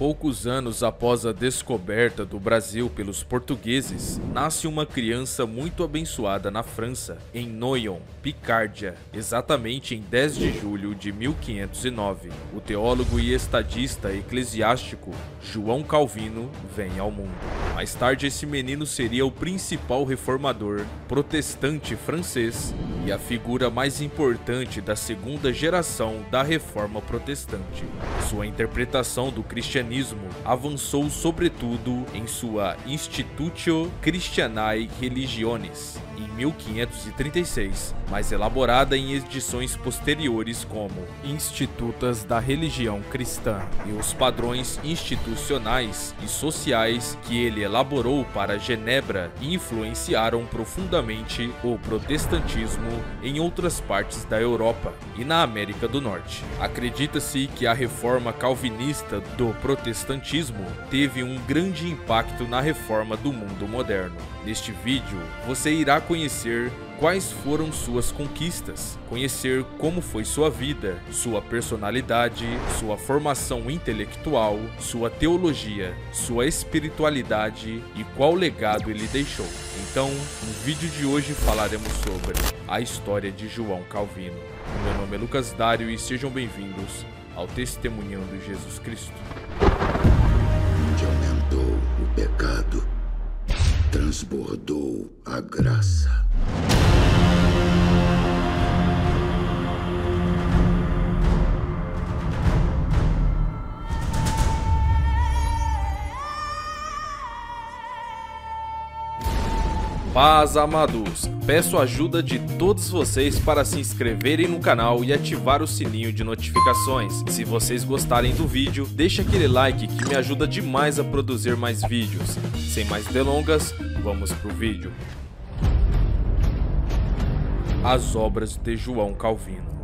Poucos anos após a descoberta do Brasil pelos portugueses, nasce uma criança muito abençoada na França, em Noyon, Picárdia, exatamente em 10 de julho de 1509. O teólogo e estadista eclesiástico João Calvino vem ao mundo. Mais tarde, esse menino seria o principal reformador protestante francês e a figura mais importante da segunda geração da reforma protestante. Sua interpretação do cristianismo avançou sobretudo em sua Institutio Christianae Religionis, em 1536, mas elaborada em edições posteriores como Institutas da Religião Cristã e os padrões institucionais e sociais que ele elaborou para Genebra influenciaram profundamente o protestantismo em outras partes da Europa e na América do Norte. Acredita-se que a reforma calvinista do protestantismo teve um grande impacto na reforma do mundo moderno. Neste vídeo, você irá conhecer quais foram suas conquistas, conhecer como foi sua vida, sua personalidade, sua formação intelectual, sua teologia, sua espiritualidade e qual legado ele deixou. Então, no vídeo de hoje falaremos sobre a história de João Calvino. Meu nome é Lucas Dário e sejam bem-vindos ao Testemunhando Jesus Cristo. Onde aumentou o pecado, transbordou a graça. Paz amados, peço a ajuda de todos vocês para se inscreverem no canal e ativar o sininho de notificações. Se vocês gostarem do vídeo, deixe aquele like que me ajuda demais a produzir mais vídeos. Sem mais delongas, vamos pro vídeo. As obras de João Calvino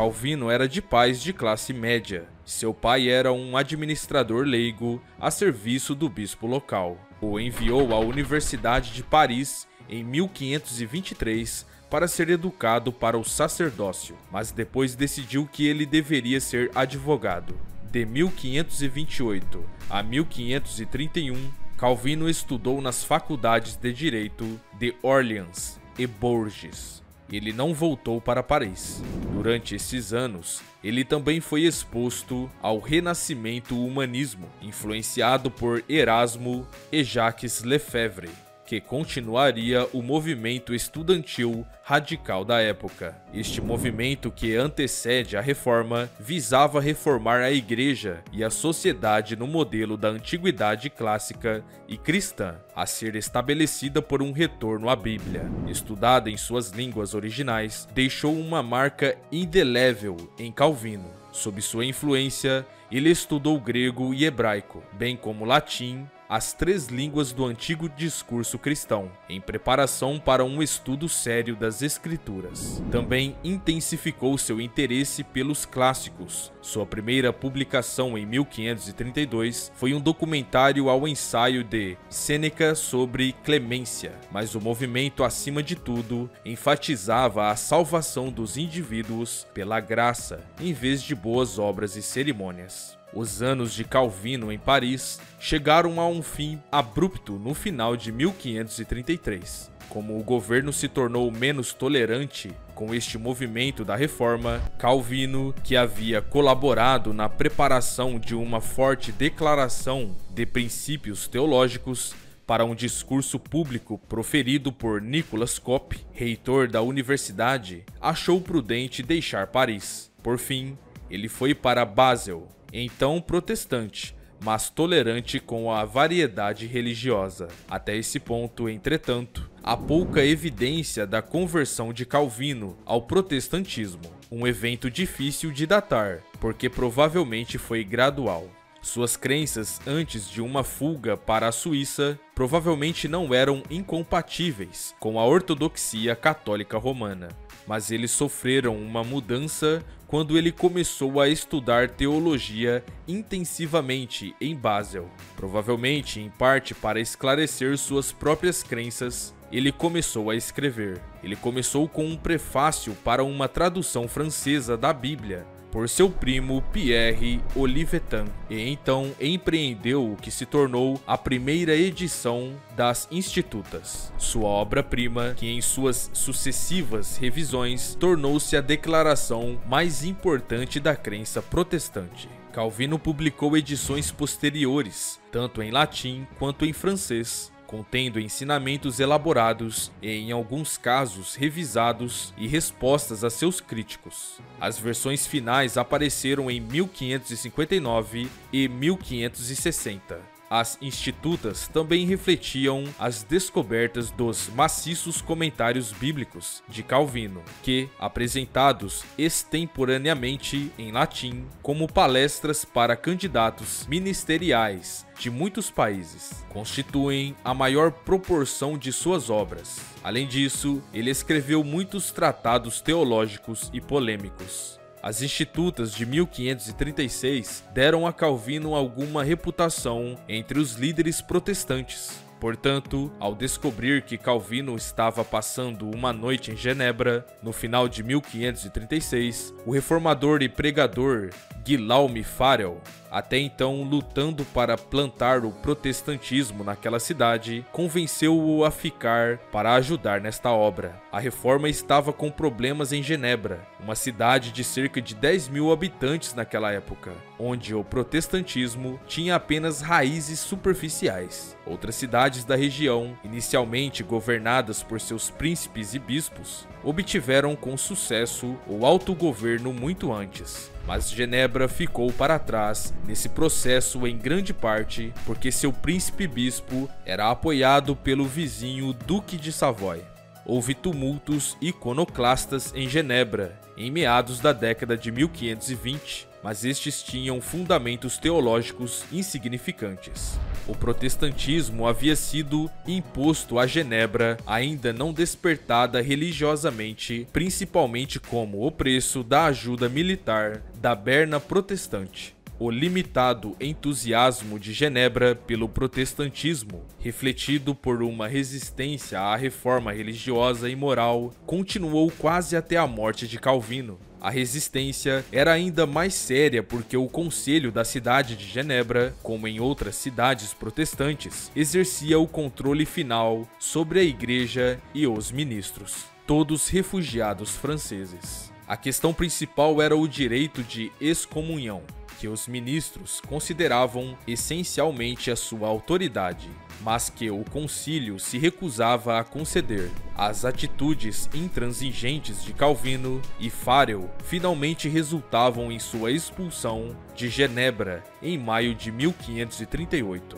Calvino era de pais de classe média. Seu pai era um administrador leigo a serviço do bispo local. O enviou à Universidade de Paris em 1523 para ser educado para o sacerdócio, mas depois decidiu que ele deveria ser advogado. De 1528 a 1531, Calvino estudou nas faculdades de Direito de Orleans e Bourges ele não voltou para Paris. Durante esses anos, ele também foi exposto ao renascimento humanismo, influenciado por Erasmo e Jacques Lefebvre que continuaria o movimento estudantil radical da época. Este movimento que antecede a reforma visava reformar a igreja e a sociedade no modelo da antiguidade clássica e cristã, a ser estabelecida por um retorno à Bíblia. Estudada em suas línguas originais, deixou uma marca indelével em Calvino. Sob sua influência, ele estudou grego e hebraico, bem como latim, as três línguas do antigo discurso cristão, em preparação para um estudo sério das Escrituras. Também intensificou seu interesse pelos clássicos. Sua primeira publicação em 1532 foi um documentário ao ensaio de Sêneca sobre clemência, mas o movimento, acima de tudo, enfatizava a salvação dos indivíduos pela graça, em vez de boas obras e cerimônias. Os anos de Calvino em Paris chegaram a um fim abrupto no final de 1533. Como o governo se tornou menos tolerante com este movimento da reforma, Calvino, que havia colaborado na preparação de uma forte declaração de princípios teológicos, para um discurso público proferido por Nicolas Cop, reitor da universidade, achou prudente deixar Paris. Por fim, ele foi para Basel, então protestante, mas tolerante com a variedade religiosa. Até esse ponto, entretanto, há pouca evidência da conversão de Calvino ao protestantismo, um evento difícil de datar, porque provavelmente foi gradual. Suas crenças antes de uma fuga para a Suíça provavelmente não eram incompatíveis com a ortodoxia católica romana, mas eles sofreram uma mudança quando ele começou a estudar teologia intensivamente em Basel, provavelmente em parte para esclarecer suas próprias crenças ele começou a escrever. Ele começou com um prefácio para uma tradução francesa da Bíblia, por seu primo Pierre Olivetan, e então empreendeu o que se tornou a primeira edição das Institutas, sua obra-prima, que em suas sucessivas revisões tornou-se a declaração mais importante da crença protestante. Calvino publicou edições posteriores, tanto em latim quanto em francês, contendo ensinamentos elaborados e, em alguns casos, revisados e respostas a seus críticos. As versões finais apareceram em 1559 e 1560. As institutas também refletiam as descobertas dos maciços comentários bíblicos de Calvino, que, apresentados extemporaneamente em latim como palestras para candidatos ministeriais de muitos países, constituem a maior proporção de suas obras. Além disso, ele escreveu muitos tratados teológicos e polêmicos. As Institutas de 1536 deram a Calvino alguma reputação entre os líderes protestantes. Portanto, ao descobrir que Calvino estava passando uma noite em Genebra, no final de 1536, o reformador e pregador Guillaume Farel, até então lutando para plantar o protestantismo naquela cidade, convenceu-o a ficar para ajudar nesta obra. A reforma estava com problemas em Genebra, uma cidade de cerca de 10 mil habitantes naquela época, onde o protestantismo tinha apenas raízes superficiais. Outras cidades da região, inicialmente governadas por seus príncipes e bispos, obtiveram com sucesso o autogoverno muito antes. Mas Genebra ficou para trás nesse processo em grande parte porque seu príncipe bispo era apoiado pelo vizinho Duque de Savoy. Houve tumultos iconoclastas em Genebra em meados da década de 1520 mas estes tinham fundamentos teológicos insignificantes. O protestantismo havia sido imposto a Genebra, ainda não despertada religiosamente, principalmente como o preço da ajuda militar da Berna protestante o limitado entusiasmo de Genebra pelo protestantismo, refletido por uma resistência à reforma religiosa e moral, continuou quase até a morte de Calvino. A resistência era ainda mais séria porque o conselho da cidade de Genebra, como em outras cidades protestantes, exercia o controle final sobre a igreja e os ministros, todos refugiados franceses. A questão principal era o direito de excomunhão, que os ministros consideravam essencialmente a sua autoridade, mas que o concílio se recusava a conceder. As atitudes intransigentes de Calvino e Farel finalmente resultavam em sua expulsão de Genebra em maio de 1538.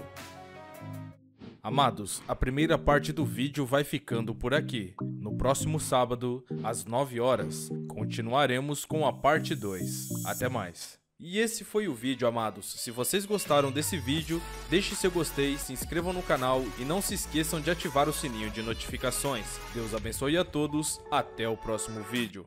Amados, a primeira parte do vídeo vai ficando por aqui. No próximo sábado, às 9 horas, continuaremos com a parte 2. Até mais. E esse foi o vídeo, amados. Se vocês gostaram desse vídeo, deixe seu gostei, se inscrevam no canal e não se esqueçam de ativar o sininho de notificações. Deus abençoe a todos, até o próximo vídeo.